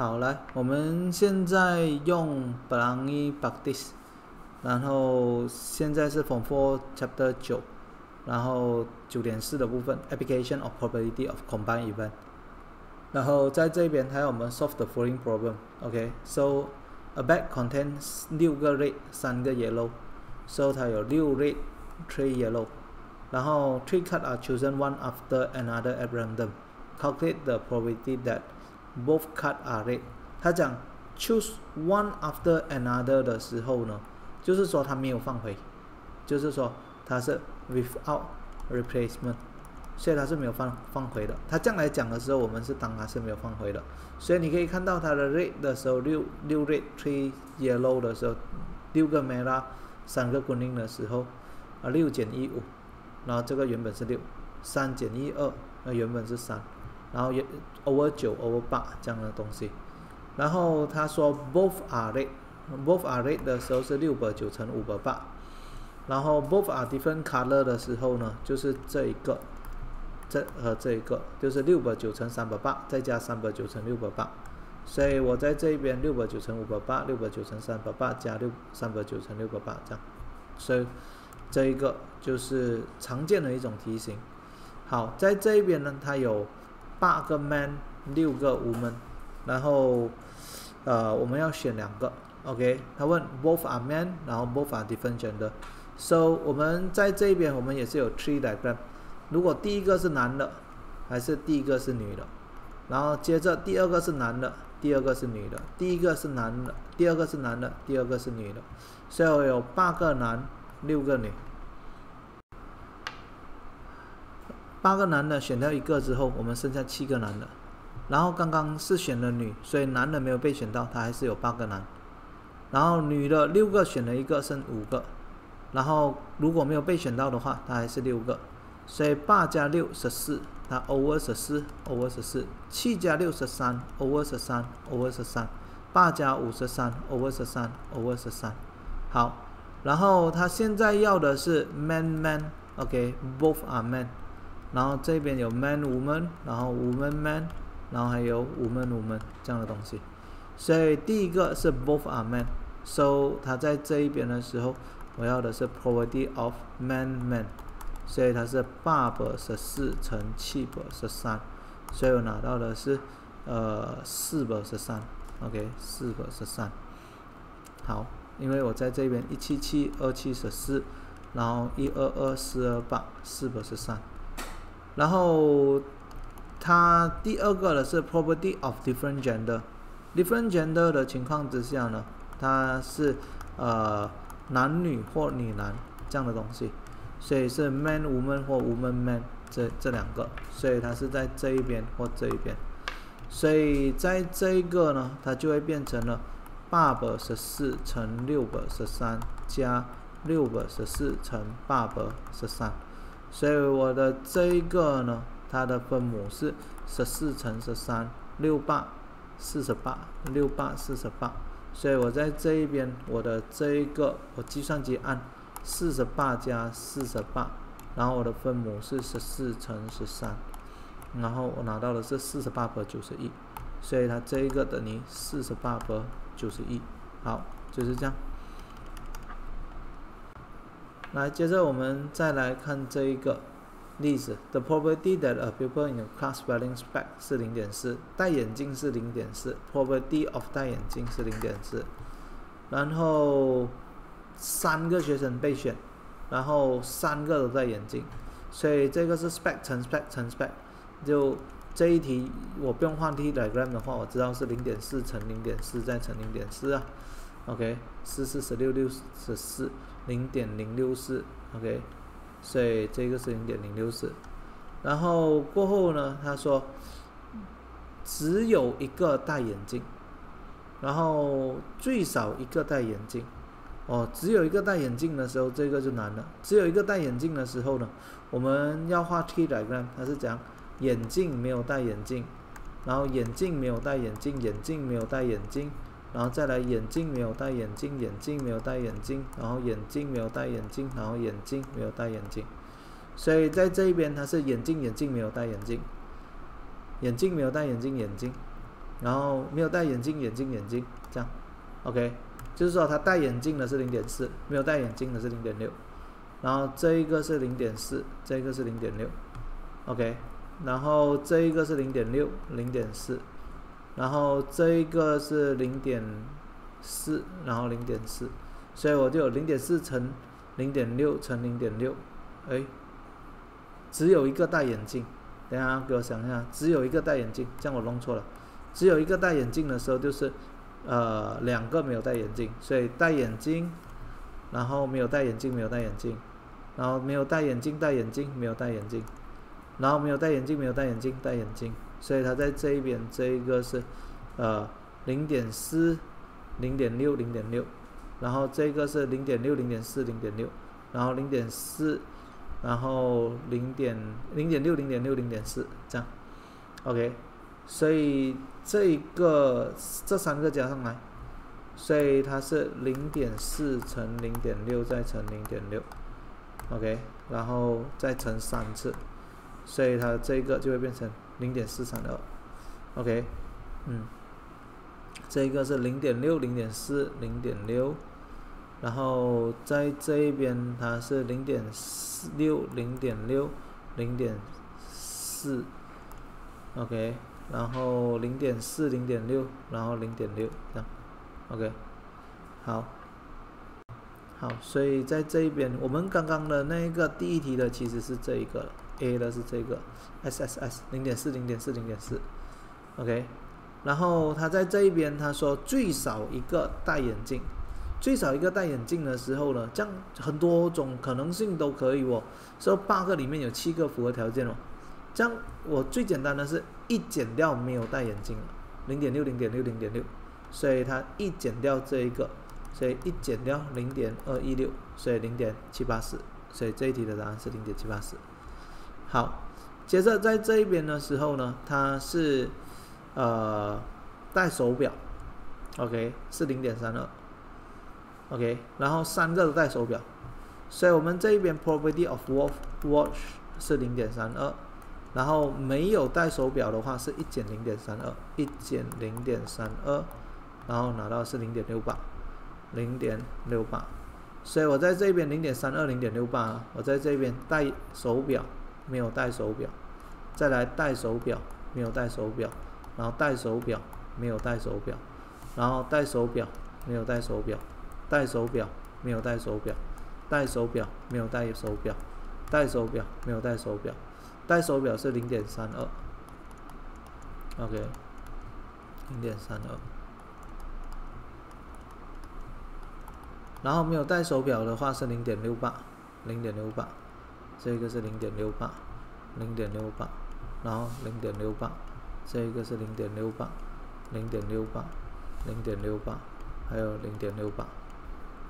好，来，我们现在用 Belangi Practice，然后现在是 Form Four Chapter 九，然后九点四的部分 Application of Probability of Combined Event，然后在这边还有我们 Solve the following problem，OK，So a bag contains 六个 red，三个 yellow，So 它有六 red，three yellow，然后 three cards are chosen one after another at random，calculate the probability that both card are red。他讲 choose one after another 的时候呢，就是说他没有放回，就是说他是 without replacement，所以他是没有放放回的。他这样来讲的时候，我们是当他是没有放回的。所以你可以看到他的 red 的时候，六六 red three yellow 的时候，六个 m e l a 三个 green 的时候，啊六减一五，然后这个原本是六，三减一二，那原本是三。然后也 over 九 over 八这样的东西，然后他说 both are red，both are red 的时候是六百九乘五百八，然后 both are different color 的时候呢，就是这一个，这和这一个就是六百九乘三百八，再加三百九乘六百八，所以我在这边六百九乘五百八，六百九乘三百八加六三百九乘六百八这样，所以这一个就是常见的一种题型。好，在这一边呢，它有。八个 man，六个 woman，然后，呃，我们要选两个，OK？他问 both are men，然后 both are different gender。So 我们在这边我们也是有 tree diagram。如果第一个是男的，还是第一个是女的？然后接着第二个是男的，第二个是女的，第一个是男的，第二个是男的，第二个是女的。所以有八个男，六个女。八个男的选掉一个之后，我们剩下七个男的。然后刚刚是选了女，所以男的没有被选到，他还是有八个男。然后女的六个选了一个，剩五个。然后如果没有被选到的话，他还是六个。所以八加六十四，他 over 十四，over 十四。七加六十三，over 十三，over 十三。八加五十三，over 十三，over 十三。好，然后他现在要的是 man man，OK，both are men。然后这边有 man woman，然后 woman man，然后还有 woman woman 这样的东西。所以第一个是 both are men，so 它在这一边的时候，我要的是 probability of man man，所以它是八百十四乘七百十三，所以我拿到的是呃四百十三，OK 四百十三。好，因为我在这边一七七二七十四，然后一二二四二八四百十三。然后，它第二个呢是 property of different gender，different gender 的情况之下呢，它是呃男女或女男这样的东西，所以是 man woman 或 woman man 这这两个，所以它是在这一边或这一边，所以在这一个呢，它就会变成了八百十四乘六百十三加六百十四乘八百十三。所以我的这一个呢，它的分母是十四乘十三，六八四十八，六八四十八。所以我在这一边，我的这一个，我计算机按四十八加四十八，然后我的分母是十四乘十三，然后我拿到的是四十八百九十一，所以它这一个等于四十八百九十一。好，就是这样。来，接着我们再来看这一个例子：The probability that a pupil in a class wearing spec 是零点四，戴眼镜是零点四，probability of 戴眼镜是零点四。然后三个学生被选，然后三个都戴眼镜，所以这个是 spect 乘 spect 乘 spect。就这一题我不用换 T diagram 的话，我知道是零点四乘零点四再乘零点四啊。OK，四四十六六十四。零点零六四，OK，所以这个是零点零六四。然后过后呢，他说只有一个戴眼镜，然后最少一个戴眼镜。哦，只有一个戴眼镜的时候，这个就难了。只有一个戴眼镜的时候呢，我们要画 T diagram，它是讲眼镜没有戴眼镜，然后眼镜没有戴眼镜，眼镜没有戴眼镜。然后再来眼镜没有戴眼镜，眼镜没有戴眼镜，然后眼镜没有戴眼镜，然后眼镜没有戴眼镜，所以在这一边它是眼镜眼镜没有戴眼镜，眼镜没有戴眼镜眼镜，然后没有戴眼镜，眼镜眼镜这样，OK，就是说他戴眼镜的是零点四，没有戴眼镜的是零点六，然后这一个是零点四，这一个是零点六，OK，然后这一个是零点六，零点四，然后这一个是零点四，然后零点四，所以我就有零点四乘零点六乘零点六，哎，只有一个戴眼镜，等下给我想一下，只有一个戴眼镜，这样我弄错了。只有一个戴眼镜的时候，就是呃两个没有戴眼镜，所以戴眼镜，然后没有戴眼镜，没有戴眼镜，然后没有戴眼镜，戴眼镜，没有戴眼镜，然后没有戴眼镜，没有戴眼镜，戴眼镜，所以它在这一边这一个是呃零点四，零点六，零点六，然后这个是零点六，零点四，零点六，然后零点四，然后零点零点六，零点六，零点四，这样，OK。所以这一个这三个加上来，所以它是零点四乘零点六再乘零点六，OK，然后再乘三次，所以它这个就会变成零点四三二，OK，嗯，这个是零点六零点四零点六，然后在这一边它是零点四六零点六零点四，OK。然后零点四零点六，然后零点六这样，OK，好，好，所以在这一边，我们刚刚的那一个第一题的其实是这一个了。，A 的是这个 SSS 零点四零点四零点四，OK，然后他在这一边他说最少一个戴眼镜，最少一个戴眼镜的时候呢，这样很多种可能性都可以哦，说八个里面有七个符合条件哦。这样，我最简单的是一减掉没有戴眼镜了，零点六零点六零点六，所以它一减掉这一个，所以一减掉零点二一六，所以零点七八四，所以这一题的答案是零点七八四。好，接着在这一边的时候呢，它是呃戴手表，OK 是零点三二，OK，然后三个都戴手表，所以我们这一边 property of watch 是零点三二。然后没有戴手表的话是一减零点三二，一减零点三二，然后拿到是零点六八，零点六八，所以我在这边零点三二零点六八，我在这边戴手表没有戴手表，再来戴手表没有戴手表，然后戴手表没有戴手表，然后戴手表没有戴手表，戴手表没有戴手表，戴手表没有戴手表，戴手表没有戴手表。戴手表是零点三二，OK，零点三二。然后没有戴手表的话是零点六八，零点六八，这个是零点六八，零点六八，然后零点六八，这个是零点六八，零点六八，零点六八，还有零点六八。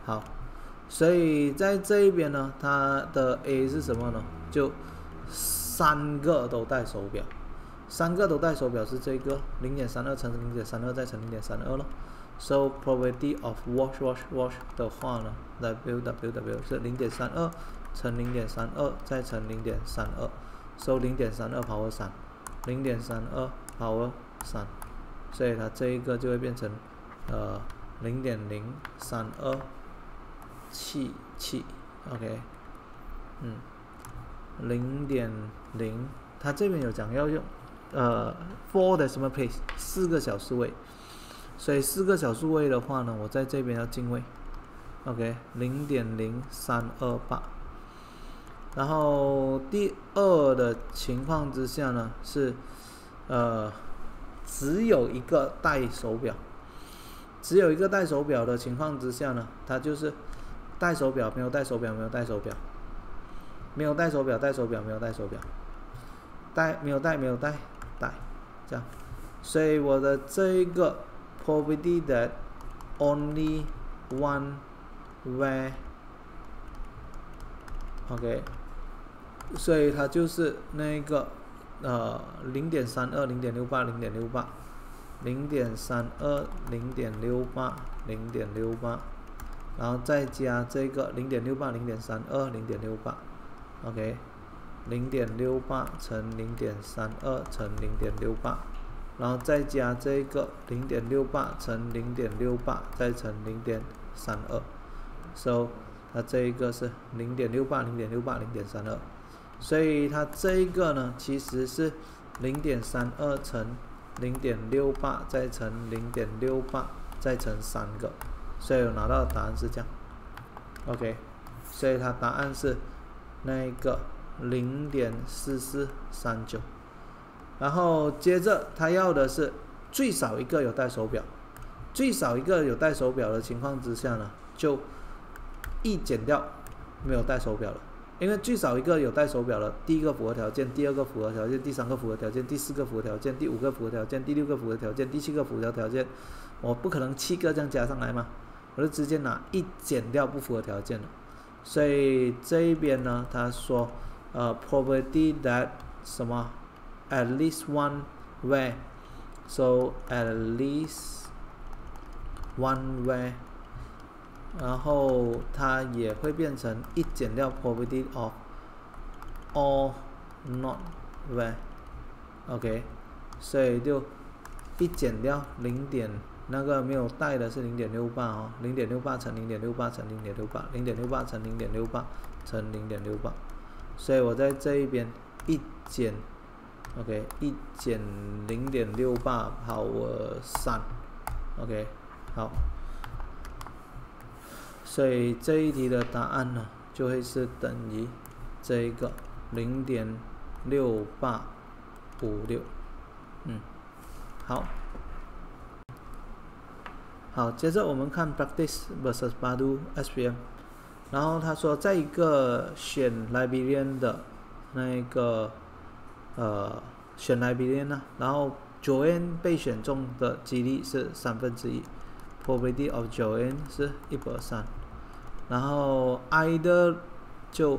好，所以在这一边呢，它的 A 是什么呢？就。三个都戴手表，三个都戴手表是这个零点三二乘零点三二再乘零点三二了。So probability of watch watch watch 的话呢，W W W 是零点三二乘零点三二再乘零点三二收零点三二 power 三，零点三二 power 三，所以它这一个就会变成呃零点零三二七七，OK，嗯。零点零，它这边有讲要用，呃，four 的什么 place，四个小数位，所以四个小数位的话呢，我在这边要进位，OK，零点零三二八。然后第二的情况之下呢，是，呃，只有一个戴手表，只有一个戴手表的情况之下呢，它就是戴手表没有戴手表没有戴手表。没有戴手表，戴手表没有戴手表，戴没有戴没有戴戴，这样，所以我的这一个 probability that only one wear，OK，所以它就是那个呃零点三二零点六八零点六八零点三二零点六八零点六八，然后再加这个零点六八零点三二零点六八。OK，零点六八乘零点三二乘零点六八，然后再加这个零点六八乘零点六八再乘零点三二，so 它这一个是零点六八零点六八零点三二，所以它这一个呢其实是零点三二乘零点六八再乘零点六八再乘三个，所以我拿到的答案是这样，OK，所以它答案是那一个零点四四三九。然后接着他要的是最少一个有戴手表，最少一个有戴手表的情况之下呢，就一减掉没有戴手表了，因为最少一个有戴手表了，第一个符合条件，第二个符合条件，第三个符合条件，第四个符合条件，第五个符合条件，第六个符合条件，第七个符合条件，我不可能七个这样加上来嘛，我就直接拿一减掉不符合条件了，所以这一边呢，他说呃，property that 什么？at least one way，so at least one way 然后它也会变成一减掉 probability of all not where OK 所以就一减掉零点那个没有带的是零点六八哦，零点六八乘零点六八乘零点六八，零点六八乘零点六八乘零点六八，所以我在这一边一减 OK，一减零点六八 power 三，OK，好，所以这一题的答案呢，就会是等于这一个零点六八五六，嗯，好，好，接着我们看 practice versus Badu SPM，然后他说，在一个选 Liberian 的那一个。呃，选来比例呢，然后九 n 被选中的几率是三分之一，probability of 九 n 是一百三，然后 i 的就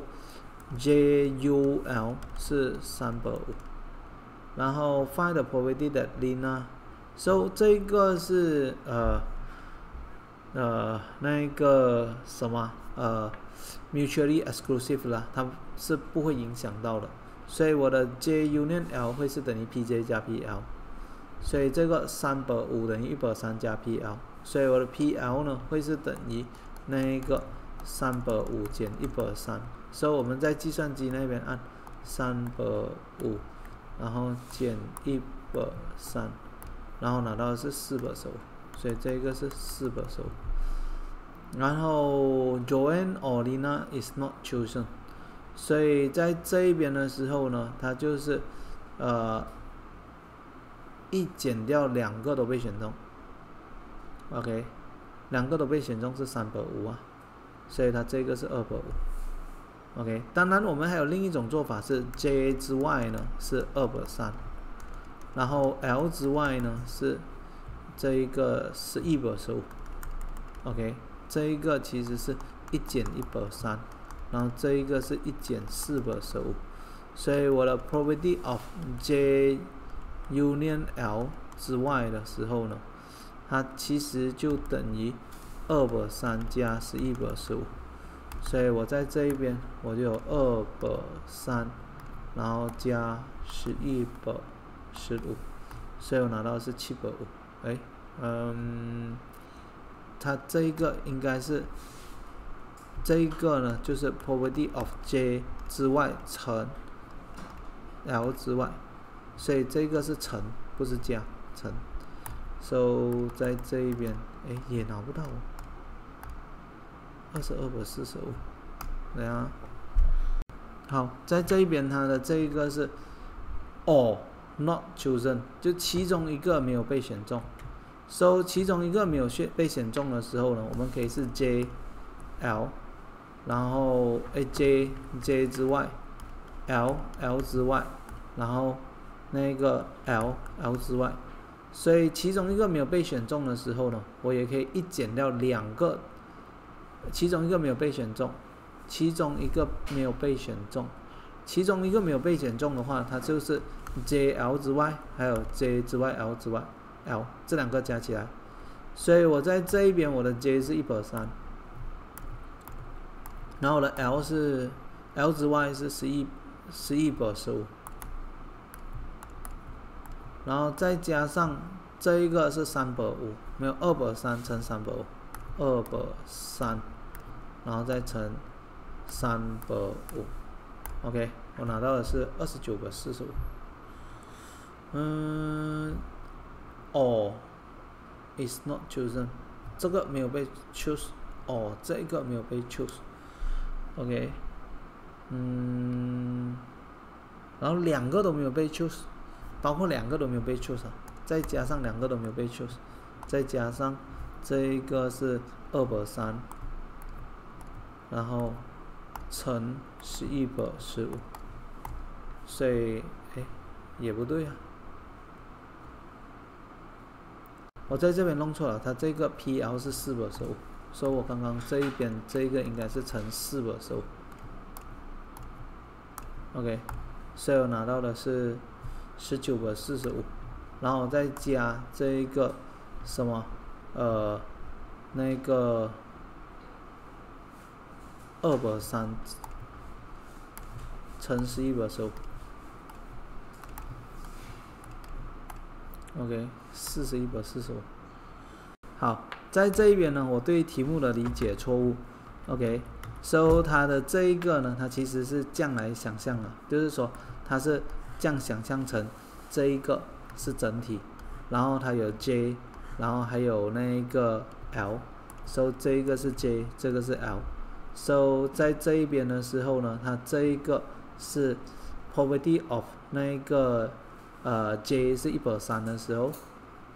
j u l 是三百五，然后 find the probability that Lina，so 这个是呃呃那个什么呃 mutually exclusive 啦，它是不会影响到的。所以我的 J Union L 会是等于 PJ 加 PL，所以这个三百五等于一百三加 PL，所以我的 PL 呢会是等于那一个三百五减一百三，所以我们在计算机那边按三百五，然后减一百三，然后拿到的是四百十五，所以这个是四百十五。然后 Joanne or Lina is not chosen。所以在这一边的时候呢，它就是，呃，一减掉两个都被选中，OK，两个都被选中是三百五啊，所以它这个是二百五，OK。当然我们还有另一种做法是 J 之外呢是二百三，然后 L 之外呢是这一个是一百十五，OK，这一个其实是一减一百三。然后这一个是一减四百十五，所以我的 probability of J union L 之外的时候呢，它其实就等于二百三加十一百十五，所以我在这一边我就有二百三，然后加十一百十五，所以我拿到是七百五。哎，嗯，它这一个应该是。这一个呢，就是 property of J 之外乘 L 之外，所以这个是乘，不是加乘。so 在这一边，哎，也拿不到哦，二十二百四十五，对啊。好，在这一边它的这一个是 all not chosen，就其中一个没有被选中。so 其中一个没有选被选中的时候呢，我们可以是 J L。然后 A J J 之外，L L 之外，然后那个 L L 之外，所以其中一个没有被选中的时候呢，我也可以一减掉两个，其中一个没有被选中，其中一个没有被选中，其中一个没有被选中的话，它就是 J L 之外，还有 J 之外 L 之外 L 这两个加起来，所以我在这一边我的 J 是一百三。然后我的 L 是 L 之外是十一十一百十五然后再加上这一个是三百五，没有二百三乘三百五，二百三，然后再乘三百五，OK，我拿到的是二十九个四十五。嗯，哦，is not chosen，这个没有被 choose，哦，这个没有被 choose，OK，嗯，然后两个都没有被 choose，包括两个都没有被 choose，再加上两个都没有被 choose，再加上这一个是二百三，然后乘十一百十五，所以哎，也不对啊。我在这边弄错了，它这个 PL 是四百十五，所以我刚刚这一边这个应该是乘四百十五。OK，所以我拿到的是十九百四十五，然后再加这一个什么呃那个二百三乘十一百十五。OK，四十一百四十五。好，在这一边呢，我对题目的理解错误。OK，so 它的这一个呢，它其实是降来想象的，就是说它是降想象成这一个是整体，然后它有 J，然后还有那一个 L，so 这一个是 J，这个是 L so 在这一边的时候呢，它这一个是 property of 那一个。呃，J 是一百三的时候，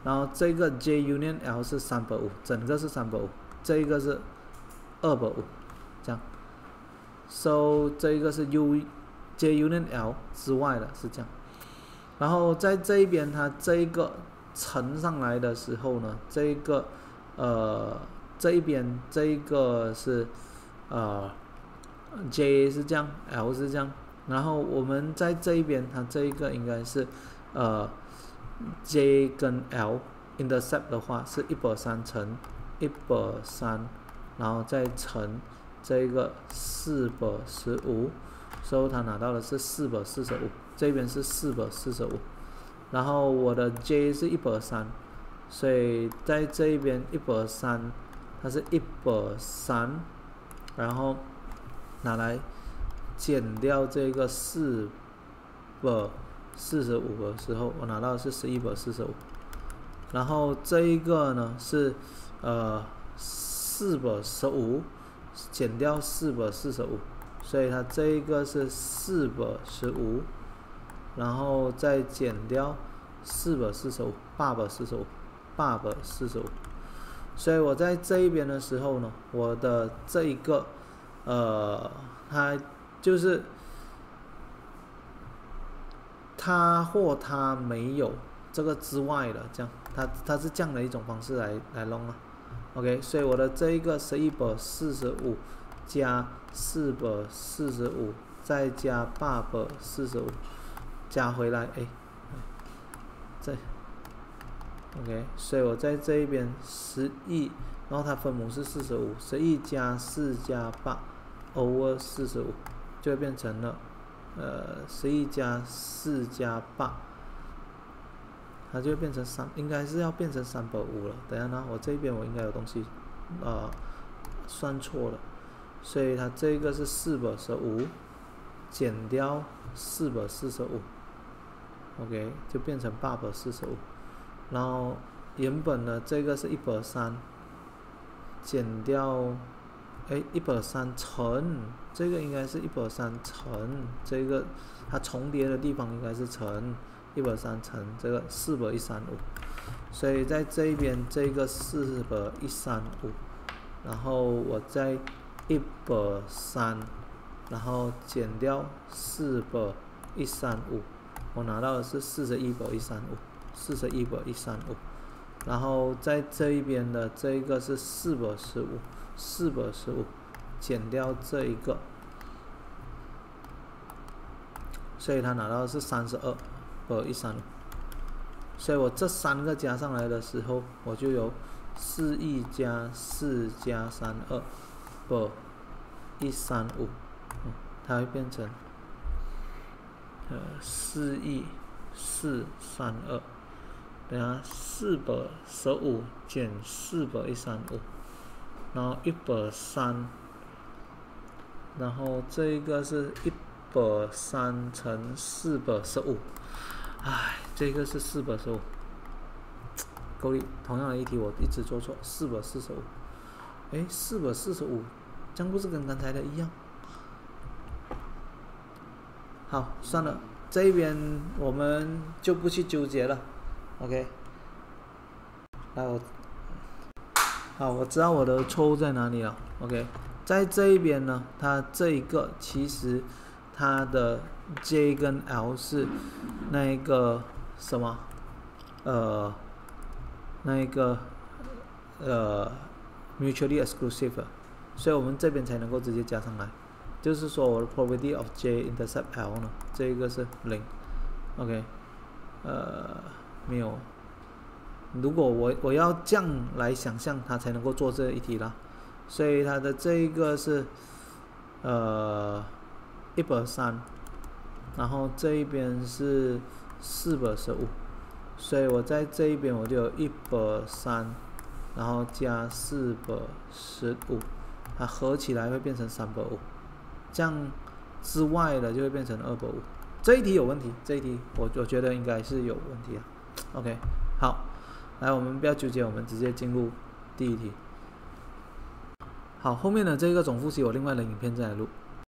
然后这个 J Union L 是三百五，整个是三百五，这一个是二百五，这样。So 这一个是 U J Union L 之外的是这样，然后在这一边它这一个乘上来的时候呢，这一个呃这一边这一个是呃 J 是这样，L 是这样，然后我们在这一边它这一个应该是。呃，J 跟 L intercept 的话是一百三乘一百三，然后再乘这个四百十五，所以他拿到的是四百四十五，这边是四百四十五，然后我的 J 是一百三，所以在这一边一百三，它是一百三，然后拿来减掉这个四百。四十五的时候，我拿到的是十一百四十五，然后这一个呢是呃四百十五减掉四百四十五，所以它这一个是四百十五，然后再减掉四百四十五，八百四十五，八百四十五，所以我在这一边的时候呢，我的这一个呃它就是。它或它没有这个之外的，这样，它它是这样的一种方式来来弄啊，OK，所以我的这一个是一百四十五加四百四十五再加八百四十五加回来，哎，，OK，所以我在这一边十亿，然后它分母是四十五，十亿加四加八 over 四十五就变成了。呃，十一加四加八，它就变成三，应该是要变成三百五了。等下呢，我这边我应该有东西，呃，算错了，所以它这个是四百十五，减掉四百四十五，OK，就变成八百四十五。然后原本的这个是一百三，减掉。哎，一百三乘，这个应该是一百三乘，这个它重叠的地方应该是乘一百三乘这个四百一三五，所以在这一边这个四百一三五，然后我在一百三，然后减掉四百一三五，我拿到的是四十一百一三五，四十一百一三五，然后在这一边的这一个是四百十五。四百十五减掉这一个，所以他拿到的是三十二百一三五，所以我这三个加上来的时候，我就有四亿加四加三二百一三五，嗯，它会变成呃四亿四三二等下四百十五减四百一三五，然后一百三，然后这一个是一百三乘四百十五，哎，这个是四百十五。勾力，同样的一题我一直做错，四百四十五，哎，四百四十五，这不是跟刚才的一样？好，算了，这一边我们就不去纠结了，OK。来，我，好，我知道我的错误在哪里了，OK。在这一边呢，它这一个其实它的 J 跟 L 是那一个什么，呃。那一个呃，mutually exclusive，所以我们这边才能够直接加上来。就是说，我的 probability of J intercept L 呢，这一个是零，OK，呃，没有。如果我我要这样来想象，它才能够做这一题啦。所以它的这一个是呃一百三，然后这一边是四百十五。所以我在这一边我就有一百三，然后加四百十五，它合起来会变成三百五，这样之外的就会变成二百五。这一题有问题，这一题我我觉得应该是有问题啊。OK，好，来我们不要纠结，我们直接进入第一题。好，后面的这个总复习我另外的影片再来录。